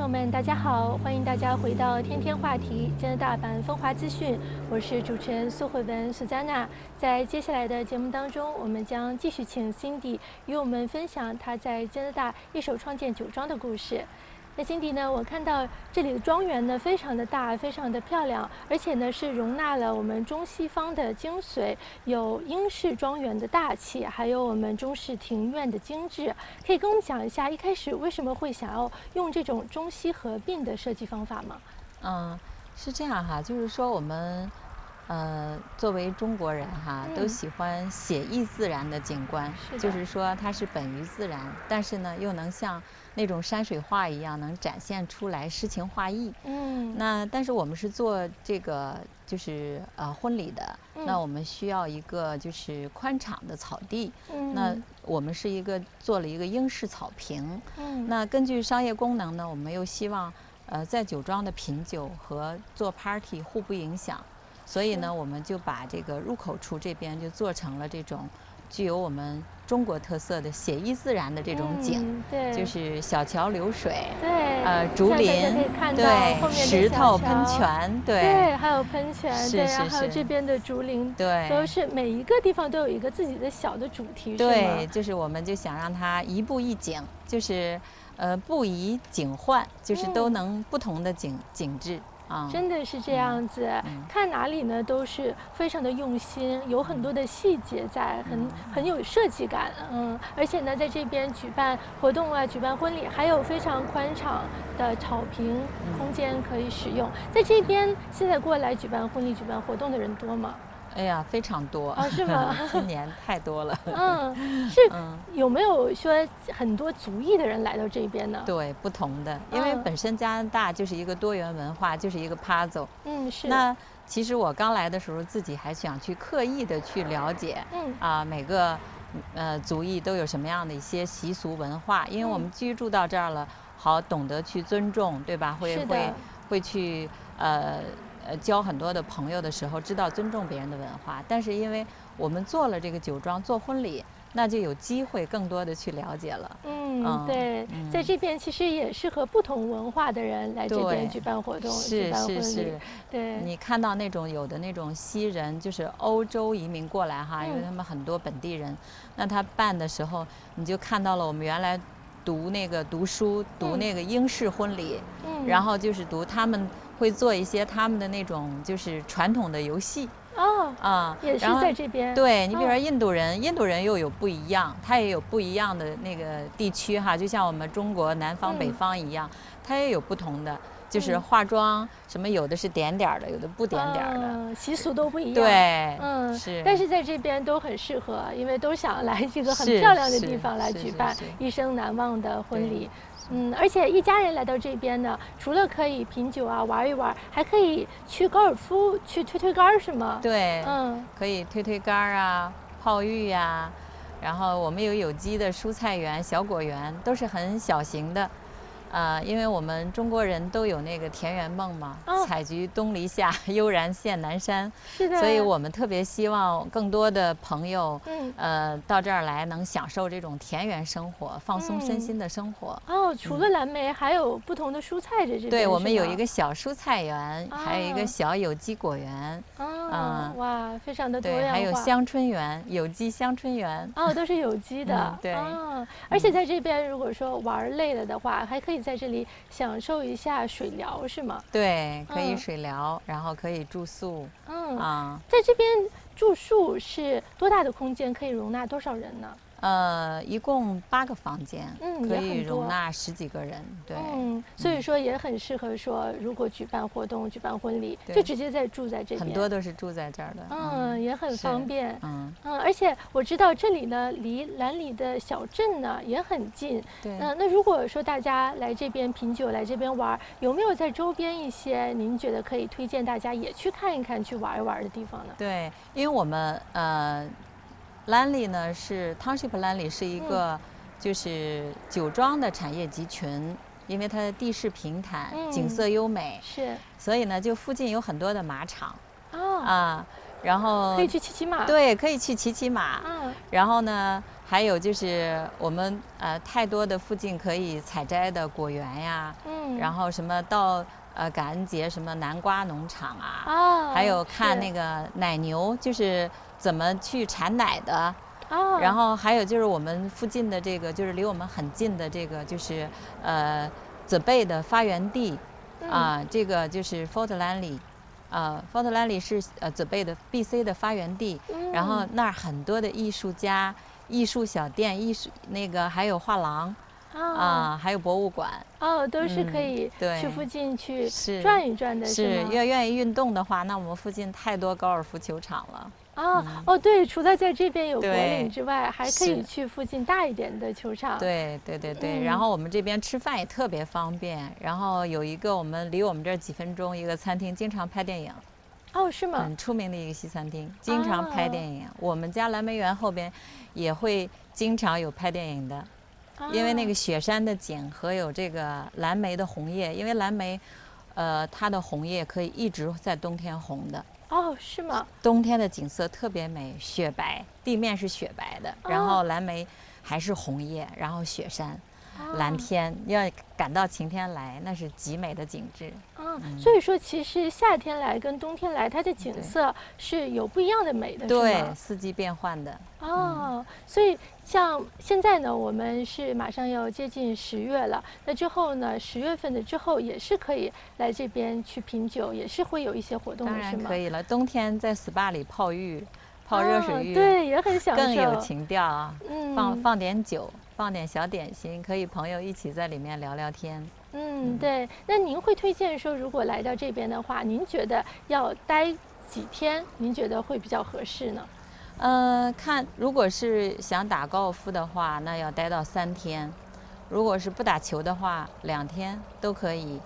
朋友们，大家好，欢迎大家回到天天话题加拿大版风华资讯，我是主持人苏慧文苏佳娜。在接下来的节目当中，我们将继续请 Cindy 与我们分享她在加拿大一手创建酒庄的故事。那辛迪呢？我看到这里的庄园呢，非常的大，非常的漂亮，而且呢是容纳了我们中西方的精髓，有英式庄园的大气，还有我们中式庭院的精致。可以跟我们讲一下，一开始为什么会想要用这种中西合并的设计方法吗？嗯，是这样哈，就是说我们，呃，作为中国人哈，都喜欢写意自然的景观，就是说它是本于自然，但是呢又能像。那种山水画一样能展现出来诗情画意。嗯，那但是我们是做这个就是呃婚礼的，那我们需要一个就是宽敞的草地。嗯，那我们是一个做了一个英式草坪。嗯，那根据商业功能呢，我们又希望呃在酒庄的品酒和做 party 互不影响，所以呢，我们就把这个入口处这边就做成了这种。具有我们中国特色的写意自然的这种景，对，就是小桥流水，对，呃，竹林，对，石头喷泉，对，还有喷泉，对，然后这边的竹林，对，都是每一个地方都有一个自己的小的主题，对，就是我们就想让它一步一景，就是呃不宜景换，就是都能不同的景景致。真的是这样子，看哪里呢都是非常的用心，有很多的细节在，很很有设计感，嗯，而且呢，在这边举办活动啊，举办婚礼，还有非常宽敞的草坪空间可以使用。在这边现在过来举办婚礼、举办活动的人多吗？哎呀，非常多啊，是吗？今年太多了。嗯，是有没有说很多族裔的人来到这边呢？对，不同的，因为本身加拿大就是一个多元文化，就是一个 puzzle。嗯，是。那其实我刚来的时候，自己还想去刻意的去了解，嗯啊，每个呃族裔都有什么样的一些习俗文化，因为我们居住到这儿了，好懂得去尊重，对吧？会会会去呃。呃，交很多的朋友的时候，知道尊重别人的文化，但是因为我们做了这个酒庄做婚礼，那就有机会更多的去了解了。嗯，对，在这边其实也是和不同文化的人来这边举办活动、举办婚礼。对，你看到那种有的那种西人，就是欧洲移民过来哈，因为他们很多本地人，那他办的时候，你就看到了我们原来读那个读书读那个英式婚礼，然后就是读他们。会做一些他们的那种就是传统的游戏哦啊，也是在这边。对你比如说印度人，印度人又有不一样，他也有不一样的那个地区哈，就像我们中国南方北方一样，他也有不同的，就是化妆什么有的是点点的，有的不点点的，习俗都不一样。对，嗯，是。但是在这边都很适合，因为都想来这个很漂亮的地方来举办一生难忘的婚礼。嗯，而且一家人来到这边呢，除了可以品酒啊、玩一玩，还可以去高尔夫、去推推杆，是吗？对，嗯，可以推推杆啊、泡浴呀，然后我们有有机的蔬菜园、小果园，都是很小型的。呃，因为我们中国人都有那个田园梦嘛，采菊东篱下，悠然见南山。是的。所以我们特别希望更多的朋友，嗯，呃，到这儿来能享受这种田园生活，放松身心的生活。哦，除了蓝莓，还有不同的蔬菜在这边。对，我们有一个小蔬菜园，还有一个小有机果园。哦，哇，非常的多样化。还有香椿园，有机香椿园。哦，都是有机的。对。而且在这边，如果说玩累了的话，还可以。在这里享受一下水疗是吗？对，可以水疗，然后可以住宿。嗯啊，在这边住宿是多大的空间？可以容纳多少人呢？呃，一共八个房间，嗯，可以容纳十几个人，对，嗯，所以说也很适合说，如果举办活动、举办婚礼，就直接在住在这边，很多都是住在这儿的，嗯，也很方便，嗯。嗯，而且我知道这里呢，离兰里的小镇呢也很近，对，嗯，那如果说大家来这边品酒、来这边玩，有没有在周边一些您觉得可以推荐大家也去看一看、去玩一玩的地方呢？对，因为我们呃。兰里呢是 Township 兰里是一个，就是酒庄的产业集群，因为它的地势平坦，景色优美，是，所以呢就附近有很多的马场，啊，然后可以去骑骑马，对，可以去骑骑马，嗯，然后呢还有就是我们呃太多的附近可以采摘的果园呀，嗯，然后什么到呃感恩节什么南瓜农场啊，哦，还有看那个奶牛，就是怎么去产奶的，哦，然后还有就是我们附近的这个就是离我们很近的这个就是呃泽贝的发源地，啊，这个就是 Fort Langley。呃，Fort Langley 是呃泽贝的 B.C 的发源地，然后那儿很多的艺术家、艺术小店、艺术那个还有画廊，啊，还有博物馆，哦，都是可以去附近去转一转的。是，要愿意运动的话，那我们附近太多高尔夫球场了。啊哦，对，除了在这边有国岭之外，还可以去附近大一点的球场。对对对对，然后我们这边吃饭也特别方便，然后有一个我们离我们这儿几分钟一个餐厅，经常拍电影。哦，是吗？很出名的一个西餐厅，经常拍电影。我们家蓝莓园后边也会经常有拍电影的，因为那个雪山的景和有这个蓝莓的红叶，因为蓝莓，呃，它的红叶可以一直在冬天红的。哦，是吗？冬天的景色特别美，雪白，地面是雪白的，然后蓝莓还是红叶，然后雪山。蓝天要赶到晴天来，那是极美的景致。嗯，所以说其实夏天来跟冬天来，它的景色是有不一样的美的，对，四季变换的。哦，所以像现在呢，我们是马上要接近十月了，那之后呢，十月份的之后也是可以来这边去品酒，也是会有一些活动的，是吗？可以了，冬天在 SPA 里泡浴，泡热水浴，对，也很享受，更有情调啊。嗯，放放点酒。放点小点心，可以朋友一起在里面聊聊天。嗯，对。那您会推荐说，如果来到这边的话，您觉得要待几天？您觉得会比较合适呢？呃，看，如果是想打高尔夫的话，那要待到三天；如果是不打球的话，两天都可以。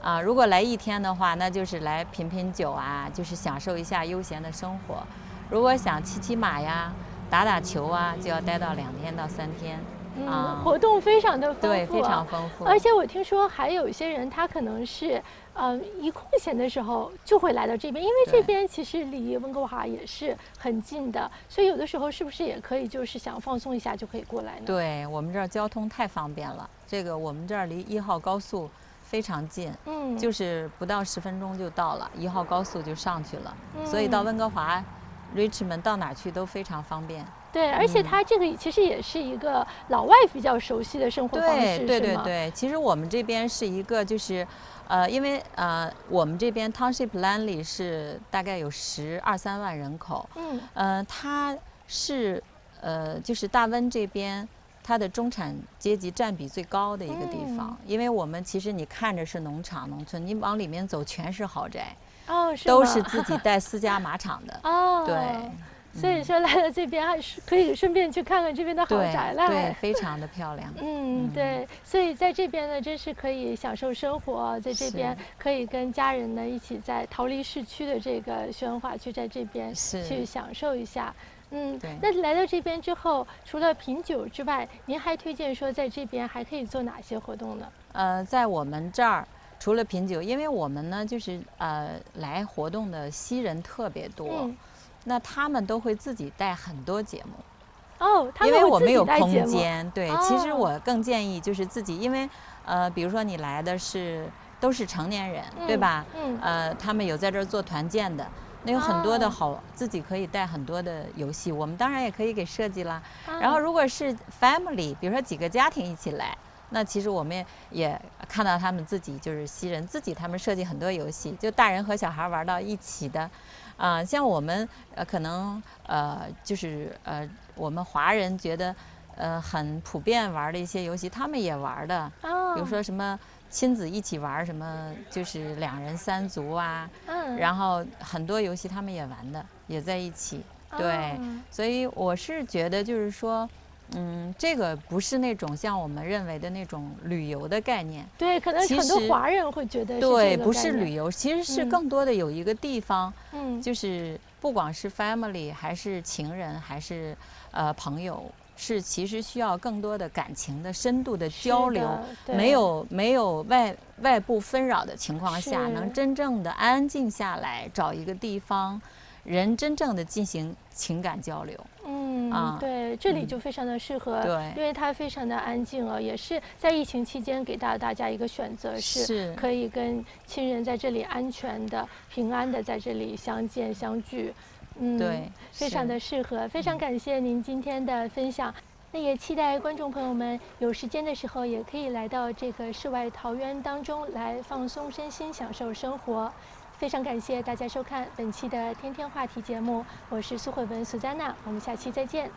啊，如果来一天的话，那就是来品品酒啊，就是享受一下悠闲的生活。如果想骑骑马呀、打打球啊，就要待到两天到三天。嗯，活动非常的丰富，对，非常丰富。而且我听说还有一些人，他可能是，呃，一空闲的时候就会来到这边，因为这边其实离温哥华也是很近的，所以有的时候是不是也可以就是想放松一下就可以过来呢？对我们这儿交通太方便了，这个我们这儿离一号高速非常近，嗯，就是不到十分钟就到了，一号高速就上去了，所以到温哥华，Richmond 到哪去都非常方便。对，而且它这个其实也是一个老外比较熟悉的生活方式，对对对。其实我们这边是一个，就是，呃，因为呃，我们这边 Township Langley 是大概有十二三万人口，嗯，呃，它是呃，就是大温这边它的中产阶级占比最高的一个地方，因为我们其实你看着是农场农村，你往里面走全是豪宅，哦，都是自己带私家马场的，哦，对。所以说来到这边还是可以顺便去看看这边的豪宅了，对，非常的漂亮。嗯，对，所以在这边呢，真是可以享受生活，在这边可以跟家人呢一起在逃离市区的这个喧哗，去在这边去享受一下。嗯，那来到这边之后，除了品酒之外，您还推荐说在这边还可以做哪些活动呢？呃，在我们这儿除了品酒，因为我们呢就是呃来活动的西人特别多。那他们都会自己带很多节目，哦，因为我们有空间。对，其实我更建议就是自己，因为呃，比如说你来的是都是成年人，对吧？嗯。呃，他们有在这儿做团建的，那有很多的好，自己可以带很多的游戏。我们当然也可以给设计啦。然后如果是 family，比如说几个家庭一起来，那其实我们也看到他们自己就是西人自己，他们设计很多游戏，就大人和小孩玩到一起的。啊，像我们呃，可能呃，就是呃，我们华人觉得呃很普遍玩的一些游戏，他们也玩的。哦。比如说什么亲子一起玩什么，就是两人三足啊。嗯。然后很多游戏他们也玩的，也在一起。对。所以我是觉得，就是说。嗯，这个不是那种像我们认为的那种旅游的概念。对，可能很多华人会觉得对，不是旅游，其实是更多的有一个地方，嗯，就是不管是 family，还是情人，还是呃朋友，是其实需要更多的感情的深度的交流，没有没有外外部纷扰的情况下，能真正的安静下来，找一个地方，人真正的进行情感交流。嗯。嗯，对，这里就非常的适合，对，因为它非常的安静啊，也是在疫情期间给到大家一个选择，是可以跟亲人在这里安全的、平安的在这里相见相聚。嗯，对，非常的适合，非常感谢您今天的分享。那也期待观众朋友们有时间的时候，也可以来到这个世外桃源当中来放松身心，享受生活。非常感谢大家收看本期的天天话题节目，我是苏慧文苏佳娜，我们下期再见。